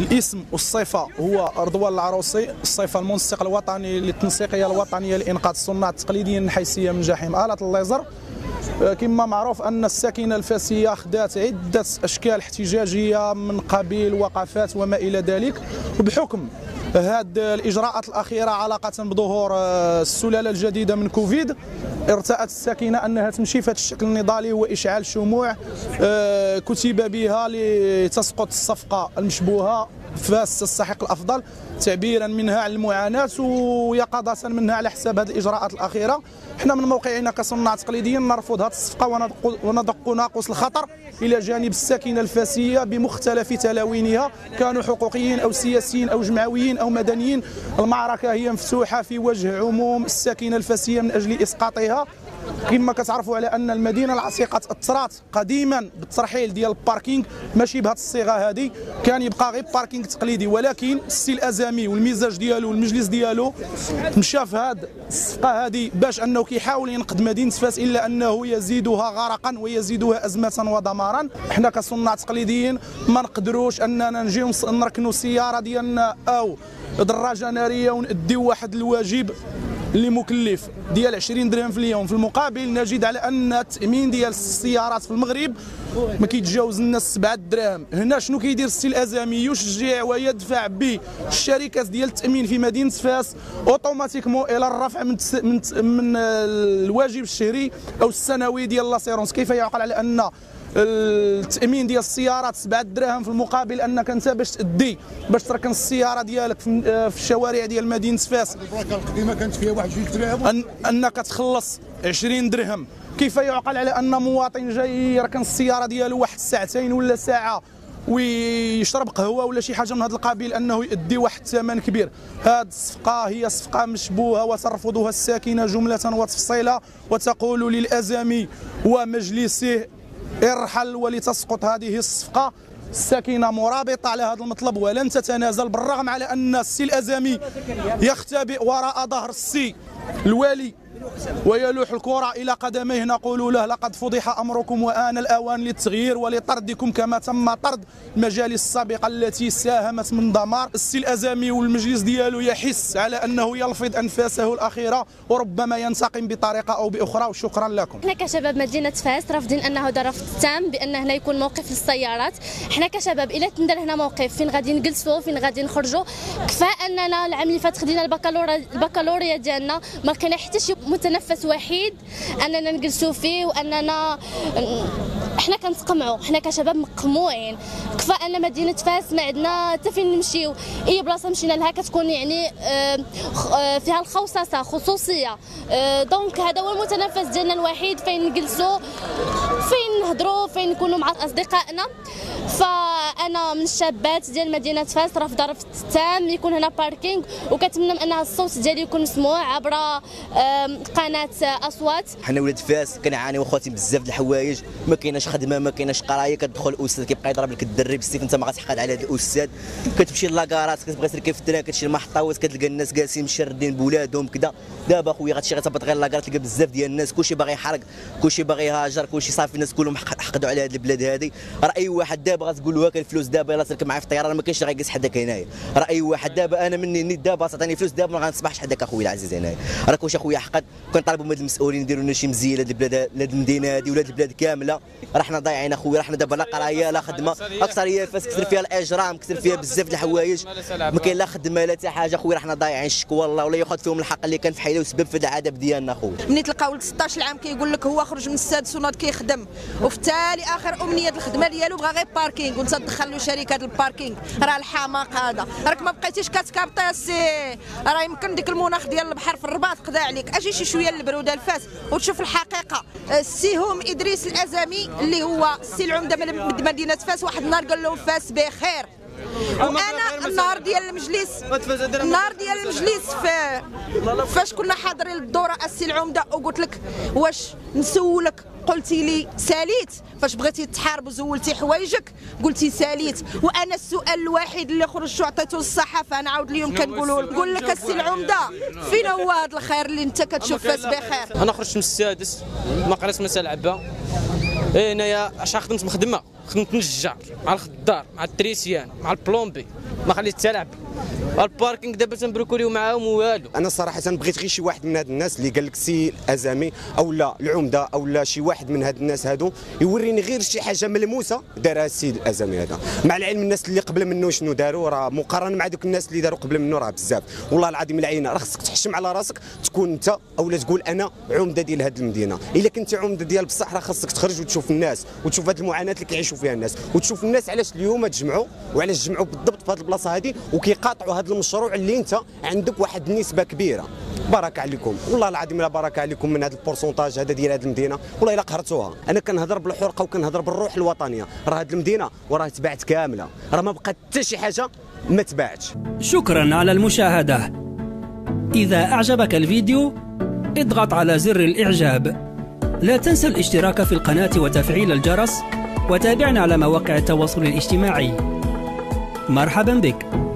الاسم والصفة هو رضوان العروسي الصفة المنسق الوطني للتنسيقيه الوطنية لإنقاذ الصناع التقليديين النحيسيه من جحيم. آلة الليزر آه، كما معروف أن الساكنة الفاسية خدات عدة أشكال احتجاجية من قبيل وقفات وما إلى ذلك وبحكم هذه الإجراءات الأخيرة علاقة بظهور آه، السلالة الجديدة من كوفيد. ارتأت الساكنة أنها تمشي في الشكل النضالي هو اشعال شموع آه، كتب بها لتسقط الصفقة المشبوهة. فاس تستحق الأفضل تعبيرا منها عن المعاناة ويقظة منها على حساب هذه الإجراءات الأخيرة. إحنا من موقعنا كصناع تقليديين نرفض هذه الصفقة وندق ناقوس الخطر إلى جانب الساكنة الفاسية بمختلف تلاوينها. كانوا حقوقيين أو سياسيين أو جمعويين أو مدنيين. المعركة هي مفتوحة في وجه عموم الساكنة الفاسية من أجل إسقاطها. كما كتعرفوا على أن المدينة العتيقه تاثرات قديما بالترحيل ديال ال parking ماشي بهذه الصيغة هذه كان يبقى غير parking تقليدي ولكن السي الازامي والمزاج ديالو والمجلس ديالو مشى في هذه الصفقة هذه باش أنه كيحاول ينقذ مدينة فاس إلا أنه يزيدها غرقا ويزيدها أزمة ودمارا. حنا كصناع تقليديين ما نقدروش أننا نجيو نركنوا السياره ديالنا أو دراجة نارية ونديو واحد الواجب اللي مكلف ديال 20 درهم في اليوم. في المقابل نجد على أن التامين ديال السيارات في المغرب ما كيتجاوز الناس 7 دراهم هنا شنو كيدير السي الأزامي؟ يشجع ويدفع بالشركات ديال التأمين في مدينة فاس automatiquement إلى الرفع من من, من الواجب الشهري أو السنوي ديال l'assurance كيف يعقل على أن التأمين ديال السيارات 7 دراهم في المقابل أنك أنت باش تدي باش تركن السيارة ديالك في الشوارع ديال مدينة فاس. البلاكة القديمة كانت فيها 21 درهم أن أنك تخلص 20 درهم. كيف يعقل على أن مواطن جاي يركن السيارة ديالو واحد ساعتين ولا ساعة ويشرب قهوة ولا شي حاجة من هذا القبيل أنه يؤدي واحد الثمن كبير؟ هذه الصفقة هي صفقة مشبوهة وترفضها الساكنة جملة وتفصيلا وتقول للأزمي ومجلسه ارحل ولتسقط هذه الصفقة. الساكنة مرابطة على هذا المطلب ولن تتنازل. بالرغم على أن السي الأزامي يختبئ وراء ظهر السي الوالي ويلوح الكرة إلى قدميه. نقول له لقد فضح أمركم وآن الأوان للتغيير ولطردكم كما تم طرد المجالس السابقة التي ساهمت من دمار السي الأزامي والمجلس ديالو. يحس على أنه يلفظ أنفاسه الأخيرة وربما ينتقم بطريقة أو بأخرى. وشكرا لكم. إحنا كشباب مدينة فاس رافضين أنه رفض تام بأن هنا يكون موقف للسيارات. إحنا كشباب إلا تندر هنا موقف. فين غادي نجلسوا فين غادي نخرجوا كفاء أننا العام اللي فات خدينا البكالوريا ديالنا. ما كان حتى شي متنفس وحيد أننا نجلسوا فيه وأننا إحنا كنتقمعوا إحنا كشباب مقموعين. كفى أن مدينة فاس ما عندنا حتى فين نمشيو. أي بلاصة مشينا لها كتكون يعني آه، آه، فيها الخوصصه خصوصية. آه، donc هذا هو المتنفس ديالنا الوحيد فين نجلسوا فين نهضروا فين نكونوا مع أصدقائنا. فأنا من الشابات ديال مدينة فاس رافضه رفض تام يكون هنا parking وكنتمنى أن الصوت ديالي يكون مسموع عبر قناة أصوات. حنا ولاد فاس كنعانيو خواتي بزاف د الحوايج. ما كايناش خدمة ما كايناش قراية. كتدخل الأستاذ كيبقى يضرب لك الدري بالسيف أنت ما غاتحقد على هذا الأستاذ. كتمشي la gare كتبغي تركب في ال train كتشري المحطوات كتلقى الناس جالسين مشردين بولادهم كذا دابا خويا غتمشي غتهبط غير la gare تلقى بزاف ديال الناس. كلشي باغي يحرق كلشي باغي يهاجر كلشي صافي الناس كلهم حقدوا على هذه البلاد هذه راه أي واحد دابا غتقول له الفلوس دابا يلاه تركب معايا في الطياره ما كاينش غيجلس حداك هنايا. راه أي واحد دابا أنا مني نيت دابا تعطيني فلوس دابا ما غنصبحش حداك أخويا العزيز هنايا. راه كلشي أخويا حقد كنطالبوا من المسؤولين يديروا لنا شي مزيه لهاد البلاد لهاد المدينة هذه ولا البلاد كاملة. راه حنا ضايعين أخويا راه حنا دابا لا قراية لا خدمة. أكثر هي فاس كثر فيها الأجرام كثر فيها بزاف د الحوايج. ما كاين لا خدمة لا حتى حاجة. أخويا راه حنا ضايعين الشكوى الله ولا ياخذ فيهم الحق اللي كان في حيله وسبب في العذاب ديالنا أخويا. ملي تلقاو ولد 16 عام كيقول لك هو خرج من السادس وناض كيخدم. وفي التالي آخر أمنية الخدمة ديالو بغى غير parking وانت تدخل له شركة ال parking راه الحماق هذا. راك ما بقيتيش كتكابطي السي راه يمكن ديك المناخ ديال البحر في الرباط قضى عليك. أجي شي شوية للبروده الفاس وتشوف الحقيقة. السي هم إدريس الازمي اللي هو السي العمدة من مدينة فاس. واحد النهار قال لهم فاس بخير. وأنا النهار ديال المجلس النهار ديال المجلس فاش كنا حاضرين للدورة السي العمدة وقلت لك واش نسولك قلتي لي ساليت. فاش بغيتي تحارب وزولتي حوايجك قلتي ساليت. وأنا السؤال الوحيد اللي خرجت وعطيته للصحافة أنا عاود اليوم كنقولوا نقول لك السي العمدة فين هو هذا الخير اللي أنت كتشوف فاس بخير؟ أنا خرجت من السادس ما قريت مسال عبا. إيه هنايا عشان خدمت مخدمة. كنت نجار مع الخضار مع ال électricien مع ال plombier ما خليت حتى لعب. ال parking دابا تنبركوليو معاهم والو. أنا صراحة بغيت غير شي واحد من هاد الناس اللي قال لك سي الازامي أو لا العمدة أو لا شي واحد من هاد الناس هادو يوريني غير شي حاجة ملموسة دارها السيد الازامي هذا. مع العلم الناس اللي قبل منه شنو داروا راه مقارنة مع دوك الناس اللي داروا قبل منه راه بزاف. والله العظيم العينة راه خصك تحشم على راسك تكون أنت أو لا تقول أنا عمدة ديال هاد المدينة. إلا كنت عمدة ديال بصح راه خصك تخرج وتشوف الناس وتشوف هاد المعاناة اللي كيعيشوا فيها الناس وتشوف الناس علاش اليوم تجمعوا وعلاش تجمعوا بالضبط في هاد البلاصة هادي وكيقاطعوا هاد المشروع اللي انت عندك واحد النسبة كبيرة. بارك عليكم. والله العظيم لا بارك عليكم من هذا البورسونتاج هذا ديال هذه المدينة. والله إلا قهرتوها. أنا كنهضر بالحرقة وكنهضر بالروح الوطنية. راه هذه المدينة وراه تباعت كاملة. راه ما بقات حتى شي حاجة ما تباعتش شكرا على المشاهدة. إذا أعجبك الفيديو اضغط على زر الإعجاب. لا تنسى الاشتراك في القناة وتفعيل الجرس. وتابعنا على مواقع التواصل الاجتماعي. مرحبا بك.